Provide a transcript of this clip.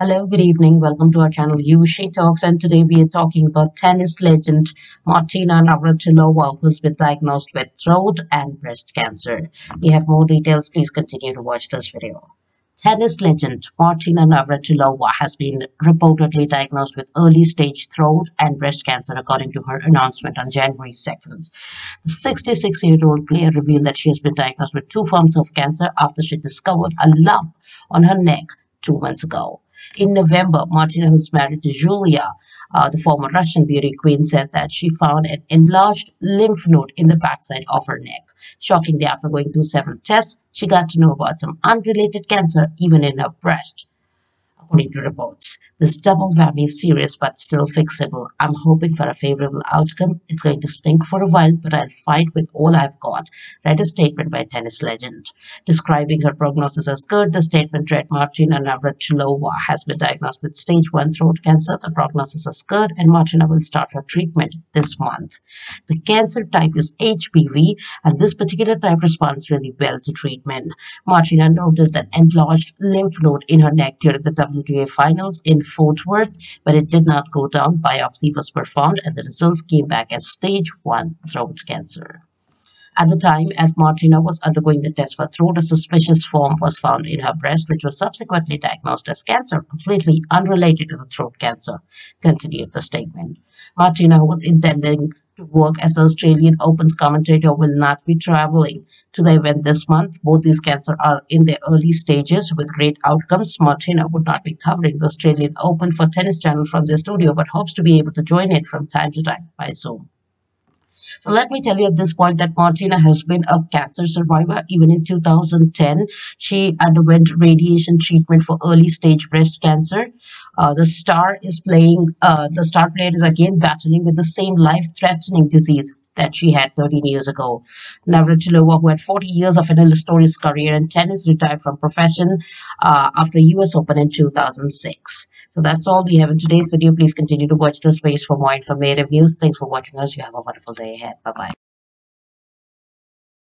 Hello, good evening. Welcome to our channel Yushi Talks and today we are talking about tennis legend Martina Navratilova who's been diagnosed with throat and breast cancer. We have more details. Please continue to watch this video. Tennis legend Martina Navratilova has been reportedly diagnosed with early stage throat and breast cancer according to her announcement on January 2nd. The 66-year-old player revealed that she has been diagnosed with two forms of cancer after she discovered a lump on her neck two months ago. In November, Martina, who's married to Julia, uh, the former Russian beauty queen, said that she found an enlarged lymph node in the backside of her neck. Shockingly, after going through several tests, she got to know about some unrelated cancer even in her breast according to reports. This double whammy is serious but still fixable. I'm hoping for a favorable outcome. It's going to stink for a while, but I'll fight with all I've got, read a statement by tennis legend. Describing her prognosis as good, the statement read Martina Navratilova has been diagnosed with stage 1 throat cancer. The prognosis is good and Martina will start her treatment this month. The cancer type is HPV and this particular type responds really well to treatment. Martina noticed an enlarged lymph node in her neck during the WTA finals in Fort Worth, but it did not go down. Biopsy was performed and the results came back as stage 1 throat cancer. At the time, as Martina was undergoing the test for throat, a suspicious form was found in her breast, which was subsequently diagnosed as cancer, completely unrelated to the throat cancer, continued the statement. Martina was intending work as Australian Open's commentator will not be traveling to the event this month. Both these cancers are in their early stages with great outcomes. Martina would not be covering the Australian Open for Tennis Channel from their studio, but hopes to be able to join it from time to time by Zoom. So let me tell you at this point that Martina has been a cancer survivor. Even in 2010, she underwent radiation treatment for early stage breast cancer. Uh, the star is playing, uh, the star player is again battling with the same life-threatening disease that she had 13 years ago. Navratilova, who had 40 years of an illustrious career in tennis, retired from profession uh, after US Open in 2006. So that's all we have in today's video. Please continue to watch this space for more informative news. Thanks for watching us. You have a wonderful day ahead. Bye-bye.